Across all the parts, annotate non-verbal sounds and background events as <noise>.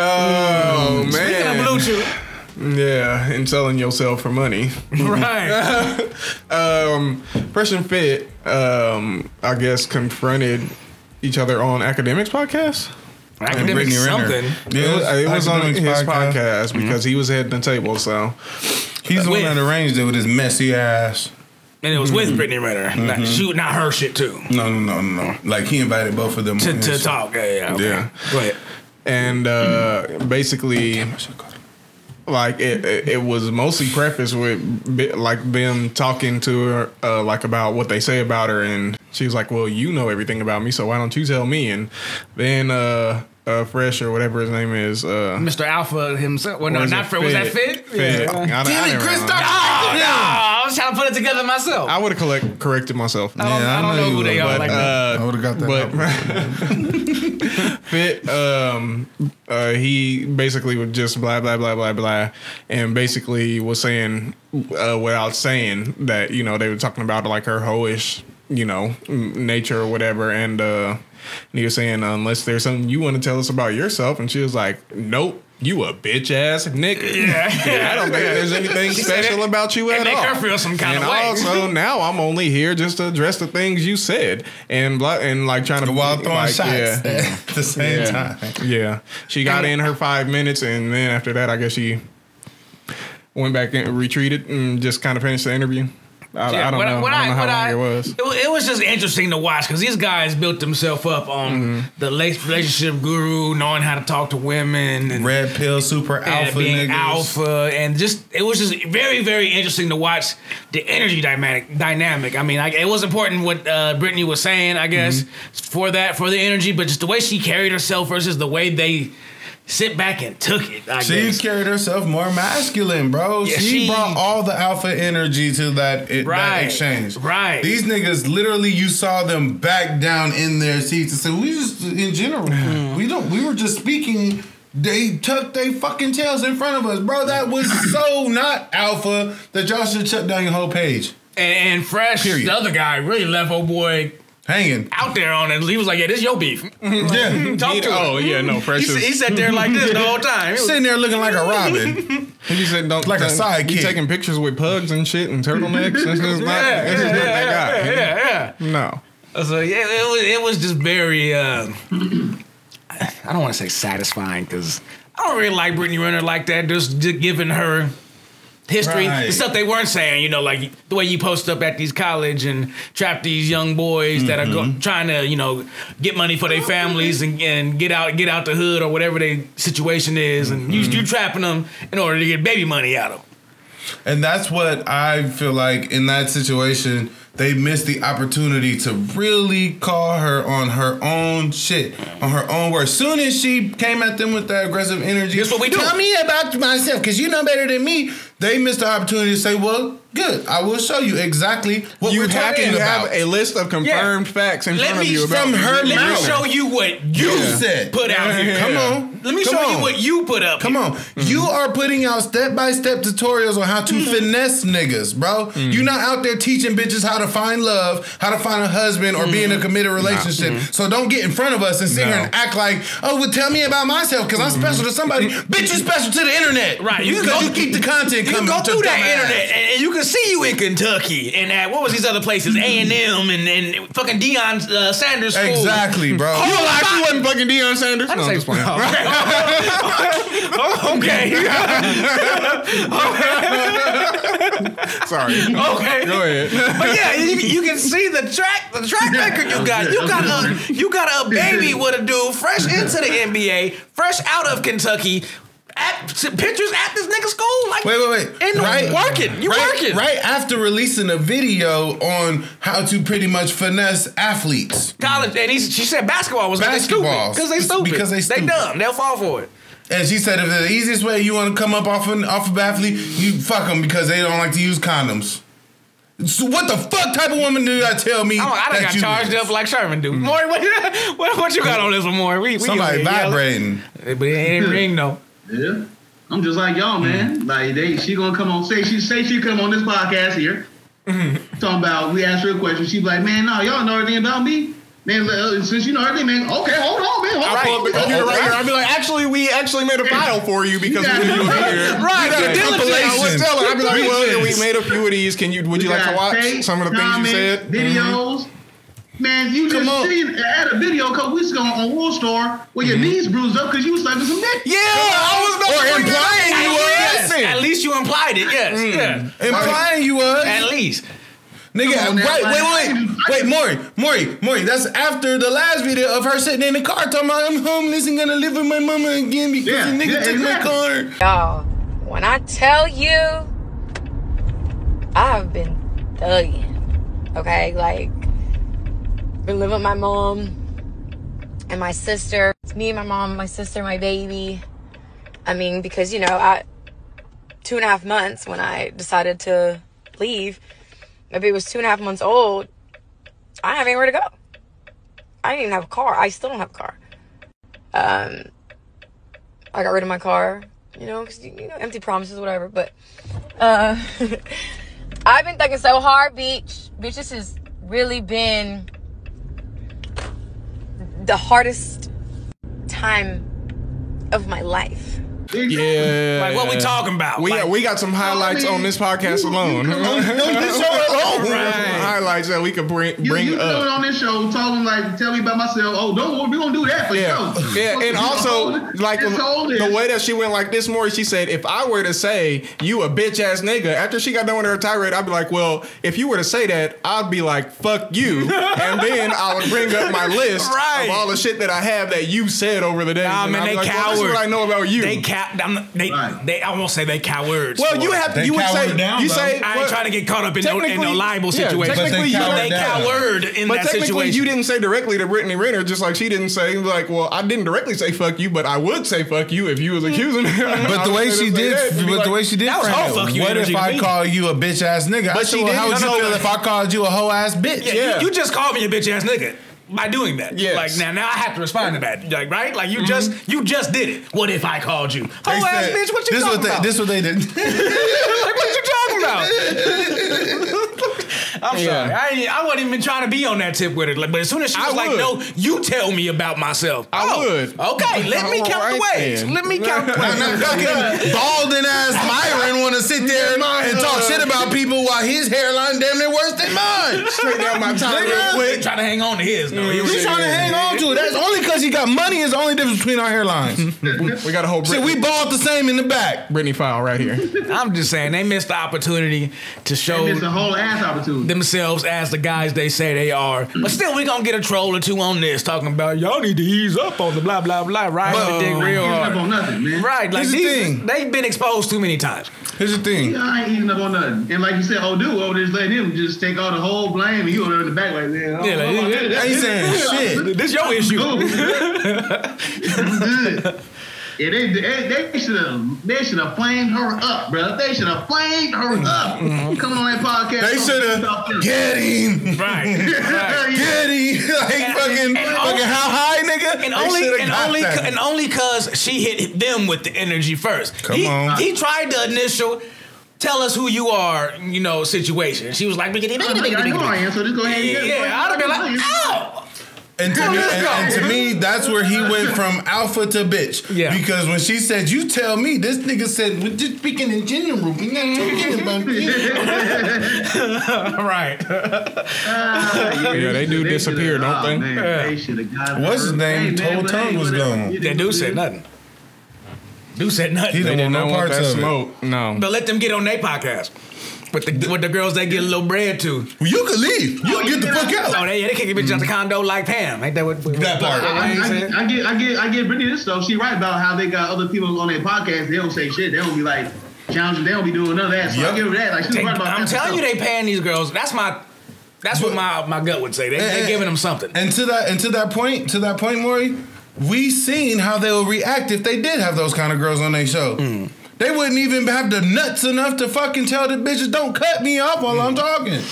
Oh man. Speaking of Bluetooth, Yeah, and selling yourself for money. <laughs> right? <laughs> um, Fresh and Fit, um, I guess, confronted each other on Akademiks podcast. Academic Brittany Renner. something. It was, it was on his Akademiks podcast, because he was heading the table. So He's the one that arranged it with his messy ass. And it was with Brittany Renner. Not, she, not her shit too. No, no, no, no, no. Like he invited both of them To, to talk. Yeah, yeah. Okay. Yeah. Go ahead. And uh, basically, like it, it, it was mostly prefaced with like them talking to her uh, like about what they say about her, and she was like, "Well, you know everything about me, so why don't you tell me?" And then uh, uh, Fresh or whatever his name is, uh, Mr. Alpha himself. Well, no, not fresh Was that Fit? Fit. I, I, Damn I it, never Chris, know. stop correcting no. him. I was trying to put it together myself. I would have corrected myself. I don't, I don't know, who they are but like uh, I would have got that. but <laughs> Fit, um, uh, he basically would just blah blah blah blah blah, and basically was saying uh, without saying that you know they were talking about like her hoish, you know, nature or whatever, and uh, and he was saying unless there's something you want to tell us about yourself, and she was like, nope. You a bitch ass nigga. <laughs> Yeah. yeah I don't think <laughs> there's anything special it- about you at make all. her feel some kind and of way. also <laughs> now I'm only here just to address the things you said and blah, and like trying to While throwing like, shots Yeah, at the same yeah. time. yeah. She got in her five minutes, and then after that, I guess she went back and retreated and just kind of finished the interview. I, I don't what know. what I don't know how long I- it was. It, it was just interesting to watch because these guys built themselves up on Mm-hmm. the la- relationship guru, knowing how to talk to women and, Red pill, super and alpha being niggas. alpha, and just it was just very very interesting to watch the energy dynamic. Dynamic. I mean, like, it was important what uh, Brittany was saying, I guess, Mm-hmm. for that for the energy, but just the way she carried herself versus the way they sit back and took it. I She guess. carried herself more masculine, bro. Yeah, she, she- brought all the alpha energy to that, it, Right, that exchange. right. These niggas, literally, you saw them back down in their seats and said, "We just, in general, Mm-hmm. <laughs> we don't. We were just speaking." They tucked their fucking tails in front of us, bro. That was <laughs> so not alpha that y'all should shut down your whole page. and, and Fresh, Period. the other guy, really left old boy Hanging. out there on it. He was like, "Yeah, this your beef." <laughs> Yeah. <laughs> Talk He- to oh him. yeah, no, He, fresh. s- is- he sat there like this the whole time. He was- Sitting there looking like a Robin. <laughs> He said don't Like a don't- sidekick. You taking pictures with pugs and shit and turtlenecks. This is not. yeah, this is yeah, not yeah, that guy. yeah, yeah. No. So yeah, it was it was just very. Uh, I don't want to say satisfying because I don't really like Brittany Renner like that. Just, just giving her history, the stuff they weren't saying. You know, like the way you post up at these college and trap these young boys that are go, mm-hmm. trying to you know get money for their families and, and get out get out the hood or whatever their situation is, and you mm-hmm. you trapping them in order to get baby money out of them. And that's what I feel like in that situation, they missed the opportunity to really call her on her own shit, on her own words. As soon as she came at them with that aggressive energy, That's what we do. Tell me about myself, because you know better than me. They missed the opportunity to say, "Well, good. I will show you exactly what You we're have, talking you about." have a list of confirmed facts in Let front of you about from her Let me show you what you You said. put out here. Come on. Let me Come show on. you what you put up. Come here. on. You are putting out step by step tutorials on how to Mm-hmm. finesse niggas, bro. You're not out there teaching bitches how to find love, how to find a husband, or be in Mm-hmm. a committed relationship. So don't get in front of us and sit here and act like, oh, well, tell me about myself because I'm special to somebody. Bitch, you special to the internet. Mm-hmm. Right, you can go- you keep the content You can coming go to through that dumbass. internet and, and you can see you in Kentucky and at what was these other places A and M and and fucking Deion uh, Sanders school. Exactly, bro. You like you wasn't fucking Deion Sanders? I no, I'm say just playing. <laughs> <laughs> <laughs> okay. Sorry. okay. Go ahead. But yeah, you, <laughs> you can see the track, the track record you got. You got a, you got a baby with a dude fresh into the NBA, fresh out of Kentucky. At, pictures at this nigga school, like Wait, wait, wait. and working. You right, working. Right after releasing a video on how to pretty much finesse athletes. College, and he, she said basketball was because they stupid. Because they stupid. Because they They dumb. They'll fall for it. And she said, if the easiest way you want to come up off an off of athlete, you fuck them because they don't like to use condoms. So what the fuck type of woman do that tell me? I, don't, I done got you charged is? up like Sherman do. Maury, what, what, what you got on this one, Maury? We, we Somebody gonna get yellow. vibrating. But it ain't <laughs> ring though. Yeah. I'm just like y'all, man. Mm. Like they, she gonna come on. Say she say she come on this podcast here, mm-hmm. talking about. We asked her a question. She be like, man, no, y'all know everything about me. Man, uh, since you know everything, man. Okay, hold on, man. Hold I on. pulled up the computer right here. I'd be like, actually, we actually made a <laughs> file for you because we knew you were here. <laughs> Right, You got you're a compilation. I would tell her. I'd be like, well, Reasons. we made a few of these. Can you? Would you like to watch tapes, some of the things you said? Mm-hmm. Videos. Man, you Come just on. seen had a video a couple weeks ago on WorldStar where your mm-hmm. knees bruised up because you was sucking some dick. Yeah, I was not Or bringing it up. implying you were. Yes, at least you implied it. Yes, mm. yeah. Implying you was. At least. Nigga, Come on now, right, wait, wait, wait, Maury, Maury, Maury, that's after the last video of her sitting in the car talking about I'm homeless and gonna live with my mama again because Yeah, the nigga yeah, took exactly. my car. Y'all, when I tell you, I've been thugging. Okay, like been living with my mom and my sister. It's me and my mom, my sister, my baby. I mean, because you know, I two and a half months when I decided to leave. My baby was two and a half months old. I didn't have anywhere to go. I didn't even have a car. I still don't have a car. Um, I got rid of my car, you know, because you know, empty promises, whatever. But uh, <laughs> I've been thinking so hard, Beach. Beach, this has really been the hardest time of my life. Yeah. Like what we talking about? We Like- got, we got some highlights on this podcast alone. No, this alone. Highlights that we could bring You, bring you coming up. on this show talking like, tell me about myself. Oh, don't worry, we gonna do that for Yeah, sure. yeah, and also cold. like the way that she went like this morning, she said, if I were to say you a bitch ass nigga after she got done with her tirade, I'd be like, well, if you were to say that, I'd be like, fuck you, <laughs> and then I would bring up my list Right. of all the shit that I have that you said over the day. Nah, and man, I'd be they like, well, cowards. this what I know about you. They ca- I'm not- they, Right. they I won't say they cowards. well, you have They you would say down, you say I ain't trying to get caught up in no, in no libel yeah, situation. technically But you they they coward in But that technically, situation. you didn't say directly to Brittany Renner, just like she didn't say like, "Well, I didn't directly say fuck you, but I would say fuck you if you was accusing me." <laughs> But the way she did, but the way she did, That was all it, fuck you what if I me. call you a bitch ass nigga? But she did- how would you feel if I called you a hoe ass bitch? Yeah, Yeah. You, you just called me a bitch ass nigga by doing that. Yes. Like now, now I have to respond to that. Like right? Like you mm-hmm. just you just did it. What if I called you? Oh ass said- bitch, what you this talking what they, about? This what they did. like <laughs> <laughs> what you talking about? <laughs> I'm sorry. I I wasn't even trying to be on that tip with it. Like, but as soon as she I was like, would. "No, you tell me about myself," I Oh, would. Okay, let me count the ways. then. Let me count the ways. balding ass want to sit there and talk uh, shit about <laughs> people while his hairline damn near worse than mine. straight down my tongue real Nigga. quick. Trying to hang on to his. No, he was He's trying to hang on to it. That's only because he got money. Is the only difference between our hairlines. <laughs> We got a whole Shit, Britney, we bald the same in the back. Britney file right here. I'm just saying they missed the opportunity to show It's a whole ass opportunity. themselves as the guys they say they are. But still, we gonna get a troll or two on this talking about y'all need to ease up on the blah blah blah. Right, But- the dick real Easing up hard. on nothing, man. Right, like the these, thing. they've been exposed too many times. Here's the thing. I ain't eating up on nothing. And like you said, oh, do over just letting him just take all the whole blame and you over there in the back like, man, I Yeah, like, know that. I ain't saying <laughs> shit. This your issue. <laughs> I'm good. Yeah, they they, they should have they should have flamed her up, bro. They should have flamed her mm-hmm. up. Coming on that podcast, They should have them. get him, Right. <laughs> right. get him, <laughs> like And- fucking, and fucking only- how high, nigga? And They only and only that. and only cause she hit them with the energy first. Come he, on. He tried the initial tell us who you are, you know, situation. She was like, I know who I am, so just go ahead and get it. Yeah, I'd have been like, oh. And to, me, and, and to me, that's where he went from alpha to bitch. Yeah. Because when she said, "You tell me," this nigga said, "We're just speaking in general. We're not talking about <laughs> this." <laughs> right. Ah, yeah, they do disappear, don't oh, they? oh, Man, they should have got What's his name? Hey, man, Whole tongue hey, was gone. You That dude do said nothing. Dude said nothing. He They did want not no want parts that of it. smoke. No. But let them get on their podcast. With the with the girls they get a little bread to. Well, you can leave. You Oh, can get the yeah. fuck Oh, out. they, yeah, they kick a bitch out the condo like Pam. Ain't that what? That part. what I, they I, said? I, get, I get, I get Brittany this stuff. She right about how they got other people on their podcast. They don't say shit. They don't be like challenging. They don't be doing none of that. So Yep. I give her that. Like she's They- right about I'm that telling you, they paying these girls. That's my. That's what my, my gut would say. They they giving them something. And to that, and to that point, to that point, Maury, we seen how they'll react if they did have those kind of girls on their show. Mm. They wouldn't even have the nuts enough to fucking tell the bitches, "Don't cut me off while I'm mm. talking."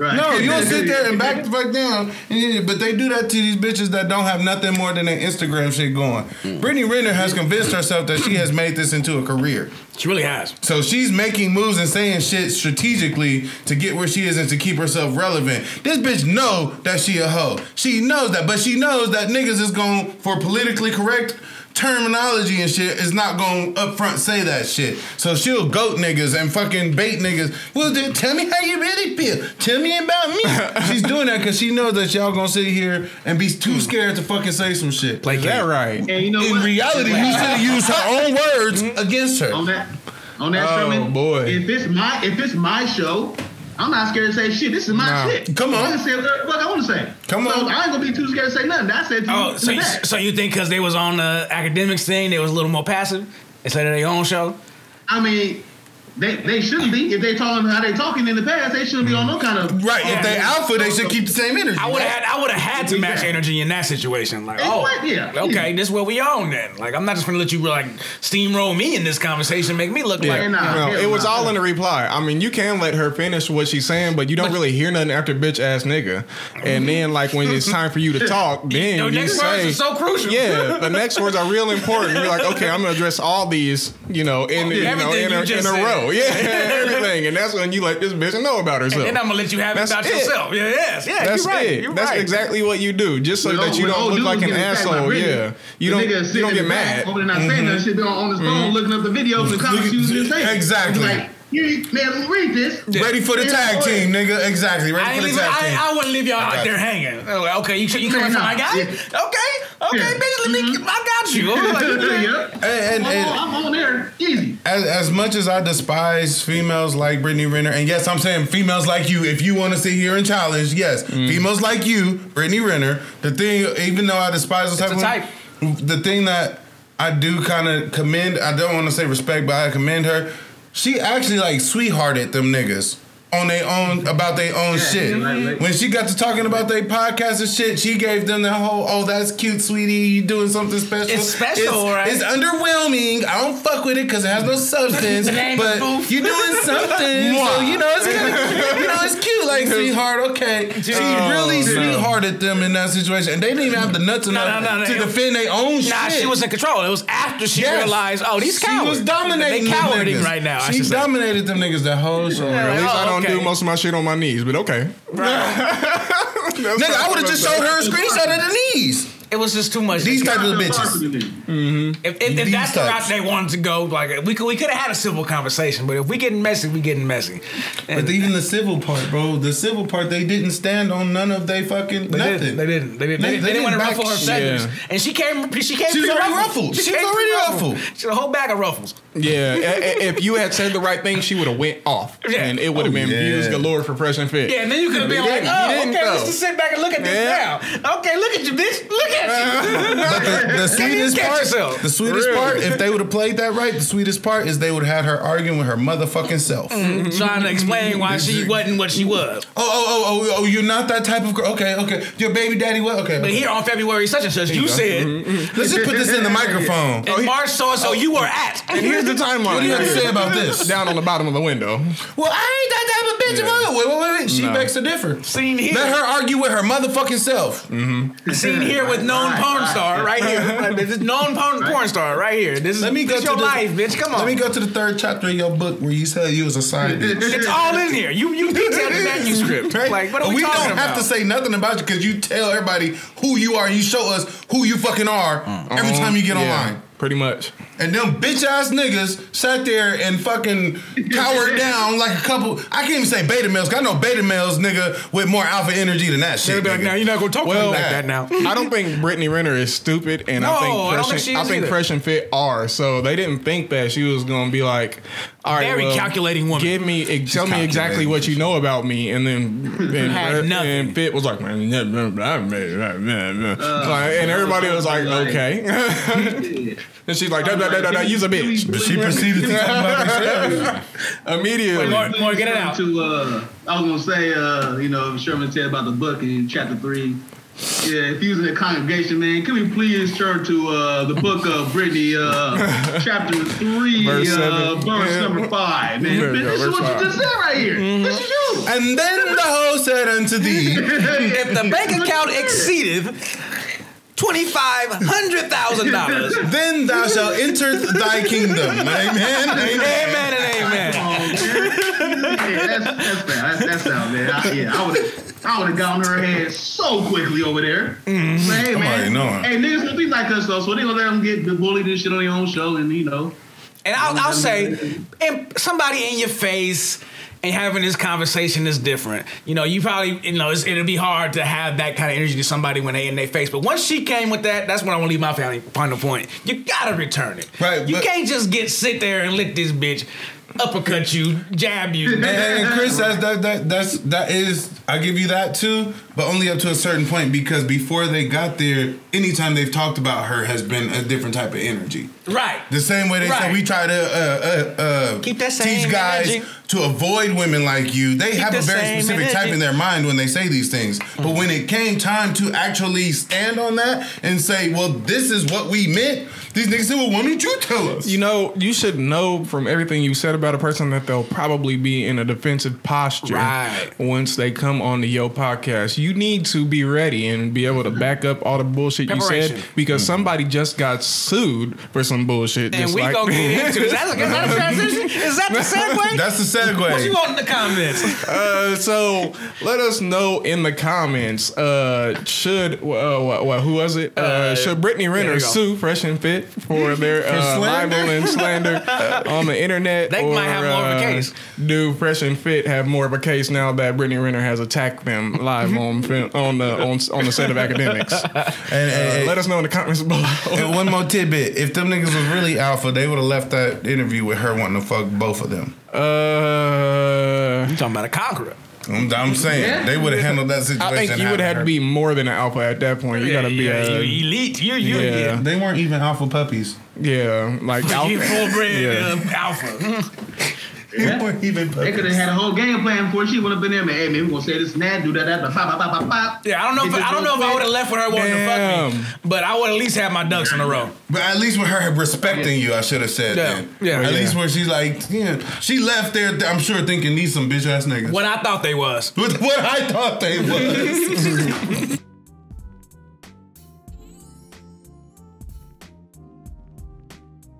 Right. No, you don't sit there and back the fuck down. And then- But they do that to these bitches that don't have nothing more than their Instagram shit going. Mm. Brittany Renner has convinced herself that she has made this into a career. She really has. So she's making moves and saying shit strategically to get where she is and to keep herself relevant. This bitch know that she a hoe. She knows that, but she knows that niggas is going for politically correct terminology and shit is not going to upfront say that shit. So she'll goat niggas and fucking bait niggas. Well, then tell me how you really feel. Tell me about me. <laughs> She's doing that because she knows that y'all gonna sit here and be too hmm. scared to fucking say some shit. Play Is that right? And you know In what? reality, you should have <laughs> used her own words mm-hmm. against her. on that on that Oh, Sherman, boy. If it's my if it's my show, I'm not scared to say shit. This is my Nah. shit. Come on. I can say what I want to say. Come So on. I ain't gonna be too scared to say nothing. I said to Oh, so you, so you think because they was on the Akademiks thing, they was a little more passive instead of their own show? I mean, they they shouldn't be. If they talking how they talking in the past, they shouldn't be on no kind of Right, if they alpha, they should keep the same energy. I would have had I would have had to match energy in that situation. Like, Hey, oh. Yeah. okay, this is what we own then. Like, I'm not just gonna let you like steamroll me in this conversation, make me look Yeah. like. Nah, no, it was nah. all in the reply. I mean, you can let her finish what she's saying, but you don't really hear nothing after bitch ass nigga. And then, like, when it's time for you to <laughs> talk, then Your you next words say, are so crucial. yeah, <laughs> the next words are real important. You're like, okay, I'm gonna address all these, you know, in you know, in you a, just in a said. Row, <laughs> yeah, everything. And that's when you let this bitch know about herself. And then I'm gonna let you have That's it about it. yourself. Yeah, yes, yeah. That's you're right. it. You're That's right. exactly what you do, just so When that you when don't look like an dudes get attacked by asshole. Britney, Yeah, you don't you don't get the back mad. Over there not saying that shit, be on, on his phone mm-hmm. looking up the videos and comments you was just saying. Exactly. It's Like, you, man, read this. Ready for the Yeah, tag team, nigga. Exactly. I, Ready for the leave, tag team. I, I wouldn't leave y'all got out there you. hanging. Oh, like, okay, you, you coming for Nah, my guy? yeah. Okay, okay, Yeah. bitch, let me. I got you. Like, <laughs> yeah. And- and- I'm, and- on, I'm on there. Easy. as, as much as I despise females like Brittany Renner, and yes, I'm saying females like you, if you want to sit here and challenge, yes, Mm. females like you, Brittany Renner, the thing, even though I despise this type a of type. the thing that I do kind of commend, I don't want to say respect, but I commend her. She actually like sweethearted them niggas. On their own about their own Yeah, shit. right, right. When she got to talking about their podcast and shit, she gave them the whole, "Oh, that's cute, sweetie. You doing something special? It's special, it's, right? It's underwhelming. I don't fuck with it because it has no substance. <laughs> But you're doing something, so you know it's kinda, you know it's cute, <laughs> like sweetheart. Okay, she really sweethearted them in that situation, and they didn't even have the nuts enough no, no, to no. defend their own shit. Nah, shit. she was in control. It was after she Yes. realized, oh, these cowards. She was dominating. They cowarding right now. I She dominated them niggas the whole show. Yeah, At least I Oh, don't okay. do most of my shit on my knees, but okay. <laughs> Nigga, I would have just showed her a screenshot of the knees. It was just too much. These if, type of bitches. Mm-hmm. Mm-hmm. for you. if, if these that's the route they wanted to go, like we could we could have had a civil conversation, but if we getting messy, we getting messy. And But even the civil part, bro, the civil part, they didn't stand on none of they fucking they nothing. didn't. They didn't. They didn't. They, They- didn't, they they didn't want to didn't ruffle her back- feathers, yeah. and she came. She came. She was pretty already ruffled. She was came already pretty ruffled. She had a whole bag of ruffles. Yeah, <laughs> i- i- if you had said the right thing, she would have went off, Yeah. and it would have Oh, been yeah. views galore for Fresh and Fit. Yeah, and then you could have been He like, didn't. He oh, didn't, okay, though. let's just sit back and look at this Yeah. now. Okay, look at you, bitch. Look at you. But the, the sweetest part, yourself. the sweetest Really? part, if they would have played that right, the sweetest part is they would have had her arguing with her motherfucking self. Mm-hmm. Trying to explain why she wasn't what she was. Oh, oh, oh, oh, oh, you're not that type of girl. Okay, okay. Your baby daddy, what? Okay. But okay. here on February such and such, you said Let's just put this in the microphone. in March so and so you were at. And here's the timeline. What do you have to say about this? Down on the bottom of the window. Well, I ain't that type of bitch. Yeah. Wait, wait, wait, wait. She No. begs to differ. Seen here. Let her argue with her motherfucking self. Seen here with known Right, porn star right here. Like, This is known porn, porn star right here. This is Let me go this to your the, life, bitch. Come on. Let me go to the third chapter of your book where you said you was a side bitch. It's all in here. You you detailed the manuscript. Right? Like what are But we, we talking don't about? have to say nothing about you because you tell everybody who you are. and You show us who you fucking are mm. every time you get. Yeah, online. Pretty much. And them bitch ass niggas sat there and fucking cowered down like a couple. I can't even say beta males. 'cause I know beta males, nigga, with more alpha energy than that shit. They'll be like, now you're not gonna talk to me Well, like that now. <laughs> I don't think Brittany Renner is stupid, and No, I think I Fresh, don't think and, I think. Fresh and Fit are. So they didn't think that she was gonna be like, all right, Very well, calculating woman. Give me, ex- tell me exactly what you know about me, and then and, Had nothing. and Fit was like, man, blah. Like, and everybody was like, okay, <laughs> and she's like, da, da, no, no, no. Use a bitch. But she proceeded to talk about herself <laughs> immediately. Wait, get it out. To, uh, I was gonna say, uh, you know, Sherman said about the book in chapter three. Yeah, if you was in the congregation, man, can we please turn to uh, the book of Brittany, uh, <laughs> chapter 3, verse, uh, verse yeah. number 5. Man, this is what five. you just said right here. Mm-hmm. This is you. And then the host said unto thee, <laughs> If the bank account exceedeth $2,500,000. <laughs> Then thou shalt enter thy kingdom. Amen. Amen, and amen. that's, that's, that's, that's out, man. I, yeah, I would I would have gotten her head so quickly over there. Mm-hmm. Hey, man. Knowing. Hey, niggas gonna be like us, though, so they gonna let them get bullied and shit on their own show, and you know. And I'll, I'll say, and somebody in your face and having this conversation is different. You know, you probably, you know, it's, it'll be hard to have that kind of energy to somebody when they in their face. But once she came with that, that's when I want to leave my family final point. You gotta return it. Right, You can't just get sit there and let this bitch uppercut you, jab you. And, and Chris, that's that, that that's that is I give you that too, but only up to a certain point because before they got there, anytime they've talked about her has been a different type of energy. right. The same way they Right. said we try to uh, uh, uh, Keep that same teach guys energy. to avoid women like you. They have a very same specific type in their mind when they say these things. But when it came time to actually stand on that and say, "Well, this is what we meant," these niggas said, "Well, why don't you tell us?" You know, you should know from everything you said about a person that they'll probably be in a defensive posture Right. once they come on the Yo podcast. You need to be ready and be able to back up all the bullshit you said Preparation. because somebody just got sued for some bullshit. And just we like gonna get into <laughs> is that, is that a transition? Is that the segue? <laughs> That's the segue. what you want in the comments? Uh, so let us know in the comments. Uh, should uh, what, what, who was it? Uh, Uh, should Brittany there Renner sue Fresh and Fit for their uh, slander? libel and slander <laughs> on the internet? They might have more of a uh, case. Do Fresh and Fit have more of a case now that Brittany Renner has attacked them live on <laughs> film, on the on, on the set of Akademiks? <laughs> Uh, And, and- let us know in the comments below. and one more tidbit: if them niggas was really alpha, they would have left that interview with her wanting to fuck both of them. Uh, You talking about a conqueror? I'm, I'm saying Yeah. they would have handled that situation. I think you would have to be more than an alpha at that point. You got to be yeah, a you elite. You're you're Yeah. yeah. They weren't even alpha puppies. yeah, like <laughs> alpha. Full bred Yeah. uh, alpha. <laughs> They <laughs> weren't even They could have had a whole game plan before she would have been there. Man, hey, man, we gonna say this and that, do that, that, pop, pop, pop, pop, pop. Yeah, I don't know. If, I don't know if I would have left with her wanting to fuck me, but I would at least have my ducks in a row. But at least with her respecting you, I should have said Yeah. that. Yeah. At oh, Yeah. least where she's like, yeah, she left there. I'm sure thinking these some bitch ass niggas. What I thought they was. What, <laughs> what I thought they was. <laughs>